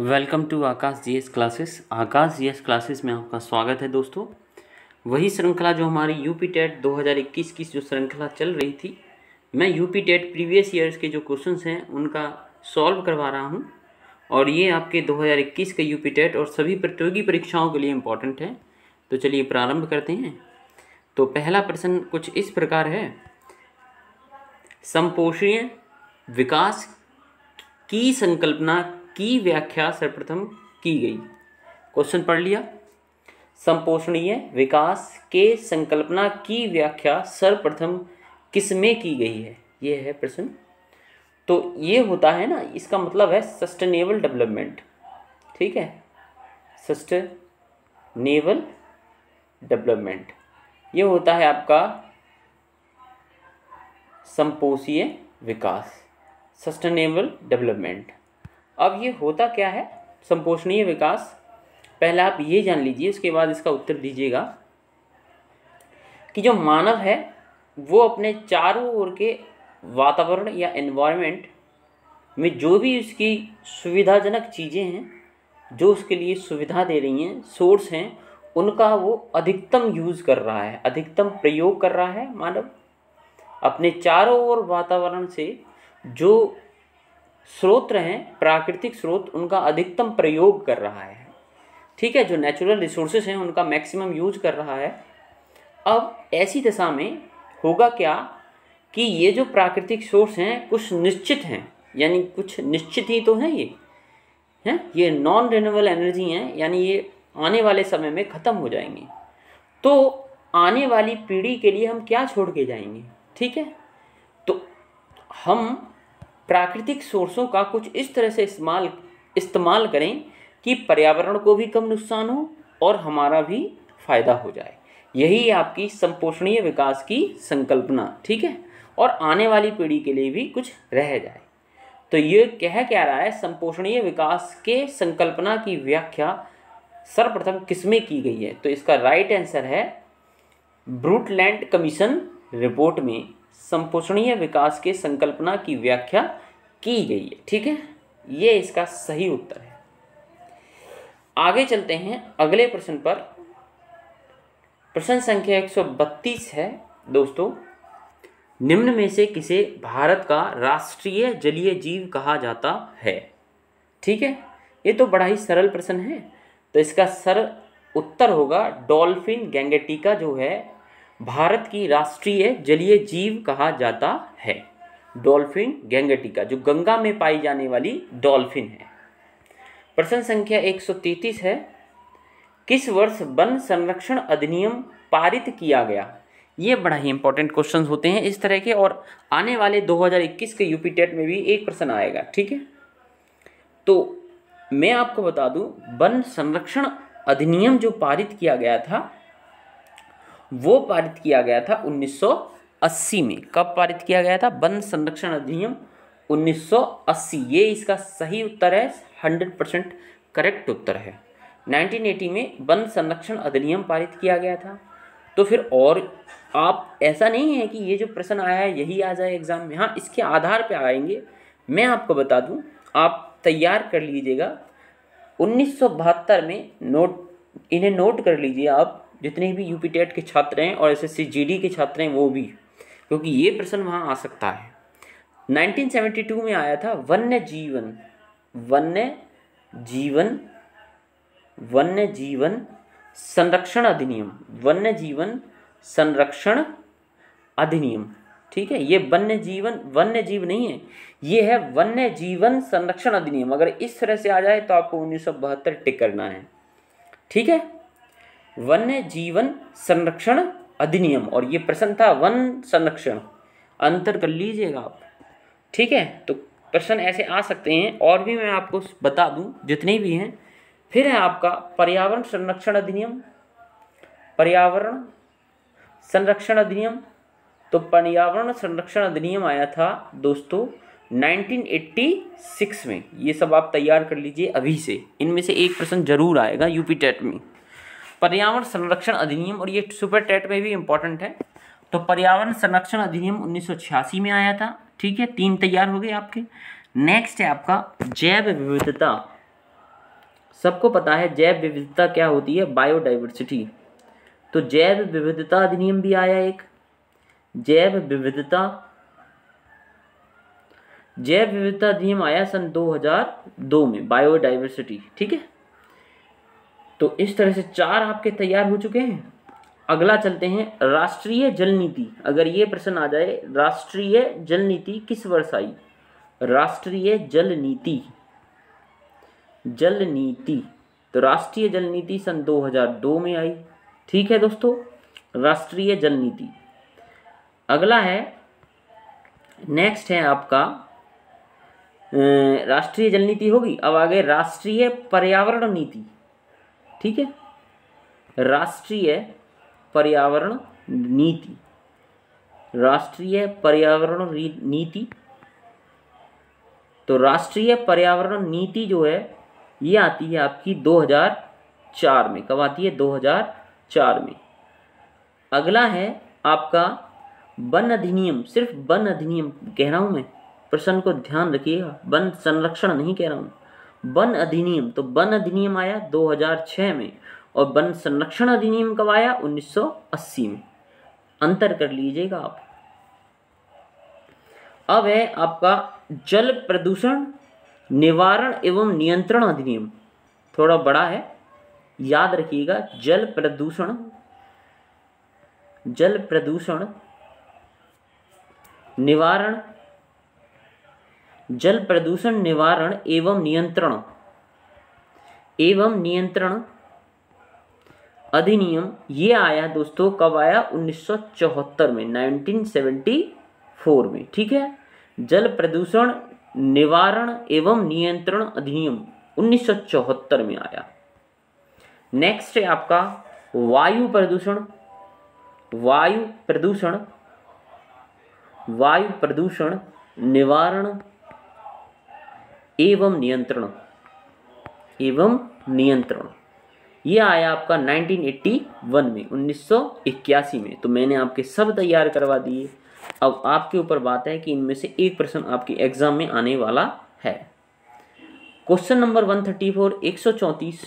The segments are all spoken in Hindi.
Welcome to Aakash GS classes. Aakash GS classes में आपका स्वागत है दोस्तों। वही श्रृंखला जो हमारी यूपी टेट 2021 की जो श्रृंखला चल रही थी, मैं यूपी टेट प्रीवियस ईयर्स के जो क्वेश्चंस हैं, उनका सॉल्व करवा रहा हूँ। और ये आपके 2021 के यूपी टेट और सभी प्रतियोगी परीक्षाओं के लिए इम्पोर्टेंट है। तो चलिए प्रारंभ करते हैं। तो पहला प्रश्न कुछ इस प्रकार है। संपोषणीय विकास की संकल्पना की व्याख्या सर्वप्रथम की गई। क्वेश्चन पढ़ लिया। संपोषणीय विकास के संकल्पना की व्याख्या सर्वप्रथम किसमें की गई है? ये है प्रश्न। तो ये होता है ना, इसका मतलब है सस्टेनेबल डेवलपमेंट ठीक है? सस्टेनेबल डेवलपमेंट ये होता है आपका संपोषीय विकास। सस्टेनेबल डेवलपमेंट अब ये होता क्या है? संपोषणीय विकास। पहले आप ये जान लीजिए उसके बाद इसका उत्तर दीजिएगा कि जो मानव है, वो अपने चारों ओर के वातावरण या एनवायरनमेंट में जो भी उसकी सुविधाजनक चीज़ें हैं, जो उसके लिए सुविधा दे रही हैं सोर्स हैं, उनका वो अधिकतम यूज़ कर रहा है, अधिकतम प्रयोग कर रहा है मानव। अपने चारों ओर वातावरण से जो स्रोत हैं, प्राकृतिक स्रोत उनका अधिकतम प्रयोग कर रहा है। ठीक है, जो नेचुरल रिसोर्सेज हैं, उनका मैक्सिमम यूज़ कर रहा है। अब ऐसी दशा में होगा क्या कि ये जो प्राकृतिक सोर्स हैं, कुछ निश्चित हैं, यानी कुछ निश्चित ही तो हैं ये हैं? ये नॉन रिन्यूएबल एनर्जी हैं, यानी ये आने वाले समय में ख़त्म हो जाएँगे। तो आने वाली पीढ़ी के लिए हम क्या छोड़ के जाएँगे? ठीक है? तो हम प्राकृतिक सोर्सों का कुछ इस तरह से इस्तेमाल इस्तेमाल करें कि पर्यावरण को भी कम नुकसान हो और हमारा भी फ़ायदा हो जाए। यही आपकी संपोषणीय विकास की संकल्पना, ठीक है? और आने वाली पीढ़ी के लिए भी कुछ रह जाए। तो ये कह क्या रहा है, संपोषणीय विकास के संकल्पना की व्याख्या सर्वप्रथम किसमें की गई है? तो इसका राइट आंसर है ब्रूटलैंड कमीशन रिपोर्ट में। संपोषणीय विकास के संकल्पना की व्याख्या की गई है। ठीक है? ये इसका सही उत्तर है। आगे चलते हैं। अगले प्रश्न पर। प्रश्न संख्या 132 है। दोस्तों, निम्न में से किसे भारत का राष्ट्रीय जलीय जीव कहा जाता है? ठीक है? ये तो बड़ा ही सरल प्रश्न है। तो इसका सर उत्तर होगा डॉल्फिन गैंगेटिका जो है भारत की राष्ट्रीय जलीय जीव कहा जाता है। डॉल्फिन गैंगटिका, जो गंगा में पाई जाने वाली डॉल्फिन है। प्रश्न संख्या 133 है। किस वर्ष वन संरक्षण अधिनियम पारित किया गया? ये बड़ा ही इंपॉर्टेंट क्वेश्चंस होते हैं इस तरह के और आने वाले 2021 के यूपी टेट में भी एक प्रश्न आएगा, ठीक है? तो मैं आपको बता दूँ, वन संरक्षण अधिनियम जो पारित किया गया था वो पारित किया गया था 1980 में। कब पारित किया गया था? वन संरक्षण अधिनियम 1980 ये इसका सही उत्तर है 100 परसेंट करेक्ट उत्तर है। 1980 में वन संरक्षण अधिनियम पारित किया गया था। तो फिर और आप, ऐसा नहीं है कि ये जो प्रश्न आया है, यही आ जाए एग्ज़ाम में। हाँ इसके आधार पे आएँगे। मैं आपको बता दूँ, आप तैयार कर लीजिएगा। उन्नीस सौ बहत्तर में नोट, इन्हें नोट कर लीजिए आप। जितने भी यूपी टेट के छात्र हैं और एस एस के छात्र हैं, वो भी, क्योंकि ये प्रश्न वहाँ आ सकता है। 1972 में आया था, वन्य जीवन वन्य जीवन वन्य जीवन संरक्षण अधिनियम, वन्य जीवन संरक्षण अधिनियम, ठीक है? ये वन्य जीवन, वन्य जीव नहीं है, ये है वन्य जीवन संरक्षण अधिनियम। अगर इस तरह से आ जाए तो आपको उन्नीस टिक करना है, ठीक है? वन्य जीवन संरक्षण अधिनियम। और ये प्रश्न था वन संरक्षण। अंतर कर लीजिएगा आप। ठीक है? तो प्रश्न ऐसे आ सकते हैं, और भी मैं आपको बता दूँ, जितने भी हैं। फिर है आपका पर्यावरण संरक्षण अधिनियम। पर्यावरण संरक्षण अधिनियम। तो पर्यावरण संरक्षण अधिनियम आया था दोस्तों 1986 में। ये सब आप तैयार कर लीजिए अभी से। इनमें से एक प्रश्न ज़रूर आएगा यूपी टेट में। पर्यावरण संरक्षण अधिनियम, और ये सुपर टेट में भी इम्पोर्टेंट है। तो पर्यावरण संरक्षण अधिनियम उन्नीस सौ छियासी में आया था। ठीक है, तीन तैयार हो गए आपके। नेक्स्ट है आपका जैव विविधता। सबको पता है जैव विविधता क्या होती है? बायोडाइवर्सिटी तो जैव विविधता अधिनियम भी आया एक। जैव विविधता। जैव विविधता अधिनियम आया सन 2002 में बायोडाइवर्सिटी ठीक है? तो इस तरह से चार आपके तैयार हो चुके हैं। अगला चलते हैं, राष्ट्रीय जल नीति। अगर ये प्रश्न आ जाए, राष्ट्रीय जल नीति किस वर्ष आई? राष्ट्रीय जल नीति। जल नीति। तो राष्ट्रीय जल नीति सन 2002 में आई। ठीक है दोस्तों, राष्ट्रीय जल नीति। अगला है नेक्स्ट है आपका राष्ट्रीय जल नीति होगी। अब आगे राष्ट्रीय पर्यावरण नीति। ठीक है? राष्ट्रीय पर्यावरण नीति। राष्ट्रीय पर्यावरण नीति। तो राष्ट्रीय पर्यावरण नीति जो है, ये आती है आपकी 2004 में। कब आती है? 2004 में। अगला है आपका वन अधिनियम। सिर्फ़ वन अधिनियम कह रहा हूँ मैं। प्रश्न को ध्यान रखिएगा। वन संरक्षण नहीं कह रहा हूँ। वन अधिनियम तो वन अधिनियम आया 2006 में और वन संरक्षण अधिनियम कब आया? 1980 में। अंतर कर लीजिएगा आप। अब है आपका जल प्रदूषण निवारण एवं नियंत्रण अधिनियम। थोड़ा बड़ा है। याद रखिएगा, जल प्रदूषण जल प्रदूषण निवारण जल प्रदूषण निवारण एवं नियंत्रण। एवं नियंत्रण अधिनियम, ये आया दोस्तों, कब आया? 1974 में 1974 में, ठीक है? जल प्रदूषण निवारण एवं नियंत्रण अधिनियम 1974 में आया। नेक्स्ट है आपका, वायु प्रदूषण। वायु प्रदूषण वायु प्रदूषण निवारण एवं नियंत्रण। एवं नियंत्रण। ये आया आपका 1981 में 1981 में। तो मैंने आपके सब तैयार करवा दिए। अब आपके ऊपर बात है कि इनमें से एक प्रश्न आपके एग्ज़ाम में आने वाला है। क्वेश्चन नंबर 134 134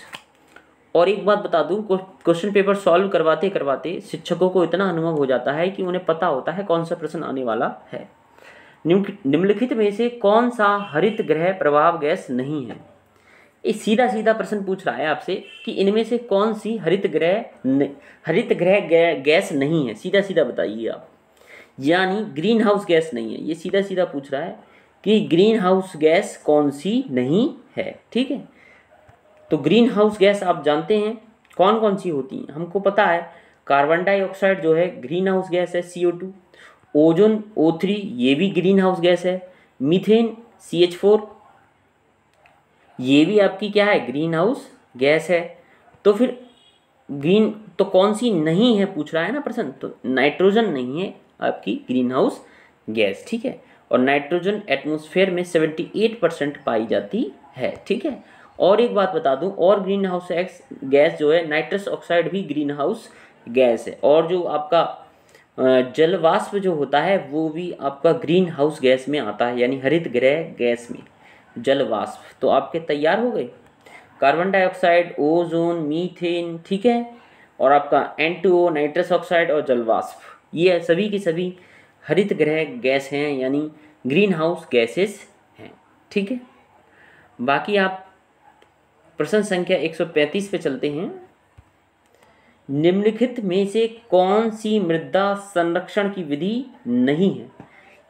और एक बात बता दूँ क्वेश्चन पेपर सॉल्व करवाते करवाते शिक्षकों को इतना अनुभव हो जाता है कि उन्हें पता होता है कौन सा प्रश्न आने वाला है। निम्नलिखित में से कौन सा हरित ग्रह प्रभाव गैस नहीं है? ये सीधा सीधा प्रश्न पूछ रहा है आपसे कि इनमें से कौन सी हरित ग्रह हरित ग्रह गैस नहीं है? सीधा सीधा बताइए आप। यानी ग्रीन हाउस गैस नहीं है। ये सीधा सीधा पूछ रहा है कि ग्रीन हाउस गैस कौन सी नहीं है? ठीक है? तो ग्रीन हाउस गैस आप जानते हैं कौन कौन सी होती हैं? हमको पता है कार्बन डाइऑक्साइड जो है ग्रीन हाउस गैस है C O two ozone O three ये भी ग्रीन हाउस गैस है। मीथेन सी एच फोर ये भी आपकी क्या है? ग्रीन हाउस गैस है। तो फिर ग्रीन तो कौन सी नहीं है? पूछ रहा है ना प्रश्न। तो नाइट्रोजन नहीं है आपकी ग्रीन हाउस गैस ठीक है? और नाइट्रोजन एटमोसफेयर में 78 परसेंट पाई जाती है, ठीक है? और एक बात बता दूँ, और ग्रीन हाउस एक्स गैस जो है नाइट्रस ऑक्साइड भी ग्रीन हाउस गैस है। और जो आपका जलवाष्प जो होता है, वो भी आपका ग्रीन हाउस गैस में आता है, यानी हरित ग्रह गैस में जल वाष्प तो आपके तैयार हो गए? कार्बन डाइऑक्साइड ओजोन मीथेन ठीक है? और आपका N two O nitrous oxide और जल वाष्प ये सभी की सभी हरित ग्रह गैस हैं, यानी ग्रीन हाउस गैसेस हैं, ठीक है? बाकी आप प्रश्न संख्या 135 पे चलते हैं। निम्नलिखित में से कौन सी मृदा संरक्षण की विधि नहीं है?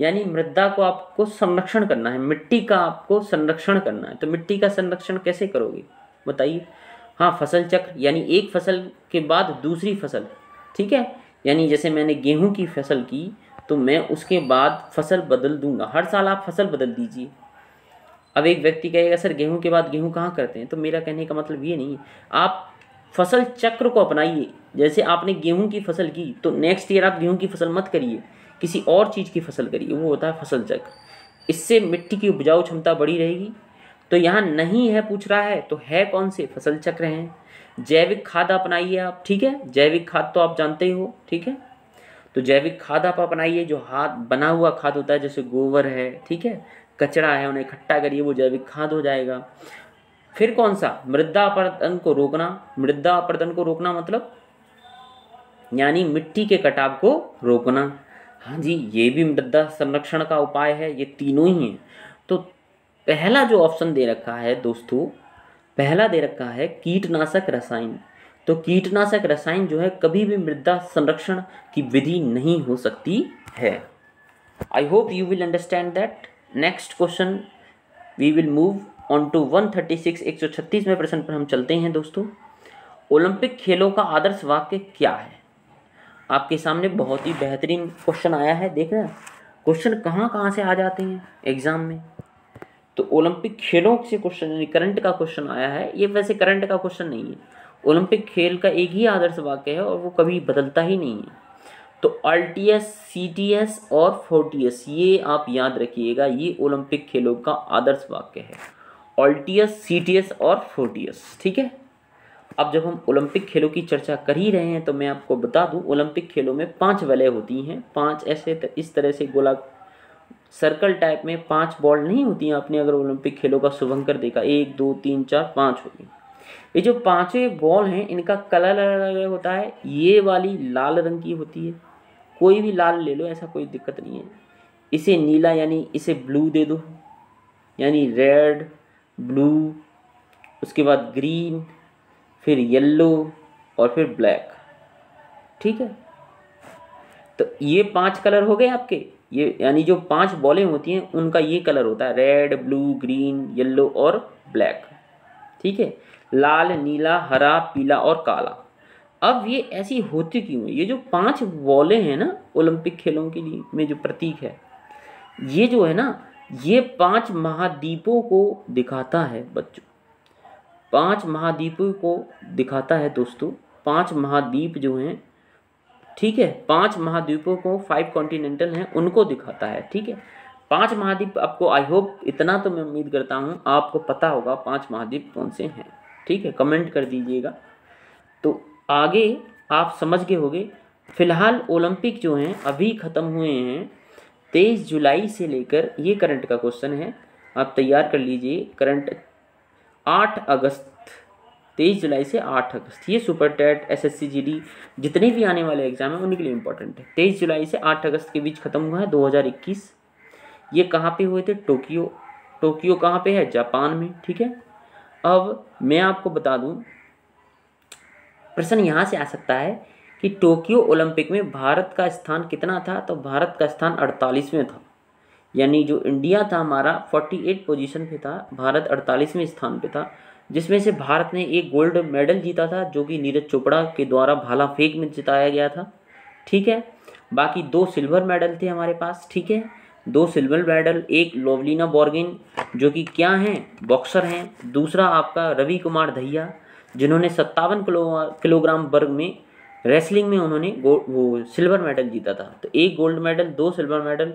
यानी मृदा को आपको संरक्षण करना है, मिट्टी का आपको संरक्षण करना है। तो मिट्टी का संरक्षण कैसे करोगे? बताइए। हाँ फ़सल चक्र, यानी एक फ़सल के बाद दूसरी फ़सल, ठीक है? यानी जैसे मैंने गेहूँ की फ़सल की तो मैं उसके बाद फ़सल बदल दूँगा। हर साल आप फ़सल बदल दीजिए। अब एक व्यक्ति कहेगा, सर, गेहूँ के बाद गेहूँ कहाँ करते हैं? तो मेरा कहने का मतलब ये नहीं है। आप फ़सल चक्र को अपनाइए। जैसे आपने गेहूँ की फ़सल की तो नेक्स्ट ईयर आप गेहूँ की फ़सल मत करिए। किसी और चीज़ की फ़सल करिए, वो होता है फ़सल चक्र। इससे मिट्टी की उपजाऊ क्षमता बढ़ी रहेगी। तो यहाँ नहीं है पूछ रहा है तो है कौन से? फ़सल चक्र हैं। जैविक खाद अपनाइए आप, ठीक है? जैविक खाद तो आप जानते ही हो, ठीक है? तो जैविक खाद आप अपनाइए, जो हाथ, बना हुआ खाद होता है, जैसे गोबर है, ठीक है? कचरा है, उन्हें इकट्ठा करिए, वो जैविक खाद हो जाएगा। फिर कौन सा? मृदा अपरदन को रोकना। मृदा अपरदन को रोकना मतलब? यानी मिट्टी के कटाव को रोकना। हाँ जी, ये भी मृदा संरक्षण का उपाय है, ये तीनों ही हैं। तो पहला जो ऑप्शन दे रखा है दोस्तों, पहला दे रखा है कीटनाशक रसायन। तो कीटनाशक रसायन जो है, कभी भी मृदा संरक्षण की विधि नहीं हो सकती है। I hope you will understand that next question we will move on to one thirty six एक सौ छत्तीसवें प्रश्न पर हम चलते हैं दोस्तों। ओलंपिक खेलों का आदर्श वाक्य क्या है? आपके सामने बहुत ही बेहतरीन क्वेश्चन आया है, देख रहे हैं? क्वेश्चन कहाँ कहाँ से आ जाते हैं एग्ज़ाम में? तो ओलंपिक खेलों से क्वेश्चन यानी करंट का क्वेश्चन आया है। ये वैसे करंट का क्वेश्चन नहीं है। ओलंपिक खेल का एक ही आदर्श वाक्य है और वो कभी बदलता ही नहीं है। तो R T S C T S और फोर्टीएस ये आप याद रखिएगा, ये ओलंपिक खेलों का आदर्श वाक्य है। ऑल्टीएस सी टी एस और फोर्टीएस ठीक है? अब जब हम ओलंपिक खेलों की चर्चा कर ही रहे हैं तो मैं आपको बता दूँ ओलंपिक खेलों में पाँच वलय होती हैं। पाँच ऐसे त, इस तरह से गोला सर्कल टाइप में पाँच बॉल नहीं होती हैं आपने अगर ओलंपिक खेलों का शुभंकर देखा। एक दो तीन चार पाँच होगी ये जो पाँचवें बॉल हैं इनका कलर अलग अलग होता है। ये वाली लाल रंग की होती है। कोई भी लाल ले लो ऐसा कोई दिक्कत नहीं है। इसे नीला यानी इसे ब्लू दे दो। यानी रेड ब्लू, उसके बाद ग्रीन, फिर येल्लो और फिर ब्लैक। ठीक है? तो ये पाँच कलर हो गए आपके। ये यानी जो पाँच बॉलें होती हैं, उनका ये कलर होता है, रेड, ब्लू, ग्रीन, येल्लो और ब्लैक। ठीक है? लाल, नीला, हरा, पीला और काला। अब ये ऐसी होती क्यों है? ये जो पाँच बॉलें हैं ना ओलंपिक खेलों के लिए, में जो प्रतीक है, ये जो है ना ये पाँच महाद्वीपों को दिखाता है, बच्चों। पाँच महाद्वीपों को दिखाता है दोस्तों। पाँच महाद्वीप जो हैं, ठीक है, पाँच महाद्वीपों को फाइव कॉन्टिनेंटल हैं, उनको दिखाता है, ठीक है। पाँच महाद्वीप आपको आई होप इतना तो मैं उम्मीद करता हूँ, आपको पता होगा पाँच महाद्वीप कौन से हैं, ठीक है। कमेंट कर दीजिएगा। तो आगे आप समझ गए होगे, फ़िलहाल ओलंपिक जो हैं, अभी ख़त्म हुए हैं तेईस जुलाई से लेकर ये करंट का क्वेश्चन है। आप तैयार कर लीजिए करंट आठ अगस्त, तेईस जुलाई से आठ अगस्त। ये सुपर टेट एस एस जितने भी आने वाले एग्ज़ाम हैं उनके लिए इंपॉर्टेंट है। तेईस जुलाई से आठ अगस्त के बीच ख़त्म हुआ है, दो हज़ार इक्कीस। ये कहाँ पे हुए थे? टोक्यो। टोक्यो कहाँ पे है? जापान में, ठीक है? अब मैं आपको बता दूँ, प्रश्न यहाँ से आ सकता है कि टोक्यो ओलंपिक में भारत का स्थान कितना था तो भारत का स्थान अड़तालीसवें था। यानी जो इंडिया था हमारा 48 पोजीशन पे था, भारत अड़तालीसवें स्थान पे था, जिसमें से भारत ने एक गोल्ड मेडल जीता था, जो कि नीरज चोपड़ा के द्वारा भाला फेंक में जिताया गया था। ठीक है? बाकी दो सिल्वर मेडल थे हमारे पास, ठीक है? दो सिल्वर मेडल, एक लोवलिना बॉर्गिन, जो कि क्या हैं? बॉक्सर हैं। दूसरा आपका रवि कुमार दहिया, जिन्होंने सत्तावन किलो, किलोग्राम वर्ग में रेसलिंग में उन्होंने वो सिल्वर मेडल जीता था। तो एक गोल्ड मेडल दो सिल्वर मेडल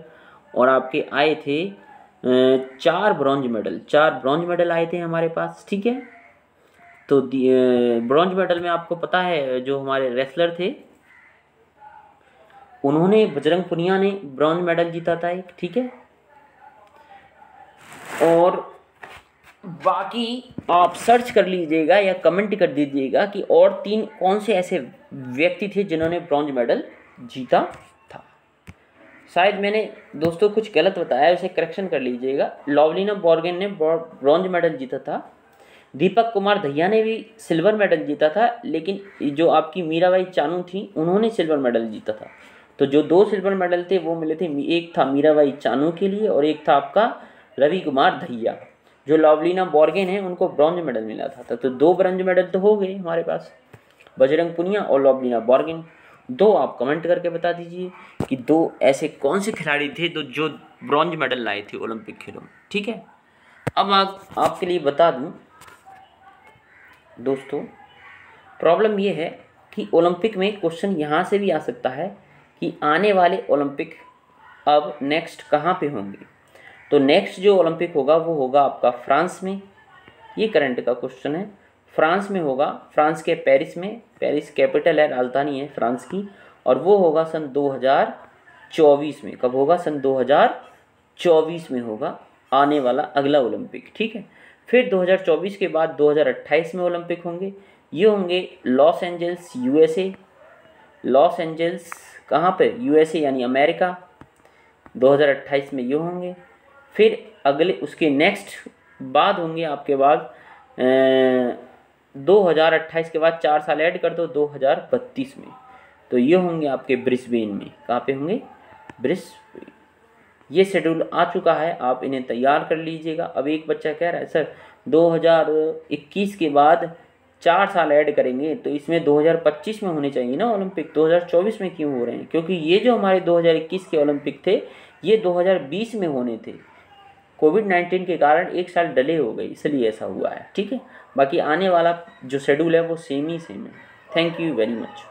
और आपके आए थे चार ब्रॉन्ज मेडल चार ब्रॉन्ज मेडल आए थे हमारे पास, ठीक है? तो ब्रॉन्ज मेडल में आपको पता है, जो हमारे रेसलर थे, उन्होंने बजरंग पुनिया ने ब्रॉन्ज मेडल जीता था एक, ठीक है? और बाकी आप सर्च कर लीजिएगा या कमेंट कर दीजिएगा कि और तीन कौन से ऐसे व्यक्ति थे जिन्होंने ब्रॉन्ज मेडल जीता था। शायद मैंने दोस्तों कुछ गलत बताया, उसे करेक्शन कर लीजिएगा। लॉवलिना बॉर्गेन ने ब्रॉन्ज मेडल जीता था। दीपक कुमार दहिया ने भी सिल्वर मेडल जीता था, लेकिन जो आपकी मीराबाई चानू थी, उन्होंने सिल्वर मेडल जीता था। तो जो दो सिल्वर मेडल थे, वो मिले थे, एक था मीराबाई चानू के लिए और एक था आपका रवि कुमार दहिया। जो लवलीना बॉर्गेन है, उनको ब्रॉन्ज मेडल मिला था। तो दो ब्रॉन्ज मेडल तो हो गए हमारे पास, बजरंग पुनिया और लवलीना बॉर्गेन। दो आप कमेंट करके बता दीजिए कि दो ऐसे कौन से खिलाड़ी थे तो जो ब्रॉन्ज मेडल लाए थे ओलंपिक खेलों में, ठीक है? अब आप, आपके लिए बता दूँ, दोस्तों, प्रॉब्लम ये है कि ओलंपिक में क्वेश्चन यहाँ से भी आ सकता है कि आने वाले ओलंपिक अब नेक्स्ट कहाँ पे होंगे। तो नेक्स्ट जो ओलंपिक होगा, वो होगा आपका फ्रांस में। ये करंट का क्वेश्चन है। फ्रांस में होगा, फ्रांस के पेरिस में। पेरिस कैपिटल है, राजधानी है फ्रांस की। और वो होगा सन 2024 में। कब होगा? सन 2024 में होगा आने वाला अगला ओलंपिक ठीक है? फिर 2024 के बाद 2028 में ओलंपिक होंगे। ये होंगे Los Angeles USA Los Angeles कहाँ पे? यूएसए यानी अमेरिका 2028 में ये होंगे। फिर अगले, उसके नेक्स्ट बाद होंगे आपके बाद दो हज़ार अट्ठाईस के बाद चार साल ऐड कर दो दो हज़ार बत्तीस में। तो ये होंगे आपके ब्रिस्बेन में। कहाँ पे होंगे? ब्रिस ये शेड्यूल आ चुका है, आप इन्हें तैयार कर लीजिएगा। अब एक बच्चा कह रहा है, सर 2021 के बाद चार साल ऐड करेंगे तो इसमें 2025 में होने चाहिए ना ओलंपिक 2024 में क्यों हो रहे हैं? क्योंकि ये जो हमारे 2021 के ओलंपिक थे, ये 2020 में होने थे। कोविड नाइन्टीन के कारण एक साल डले हो गई, इसलिए ऐसा हुआ है। ठीक है? बाकी आने वाला जो शेड्यूल है वो सेम ही सेम है। Thank you very much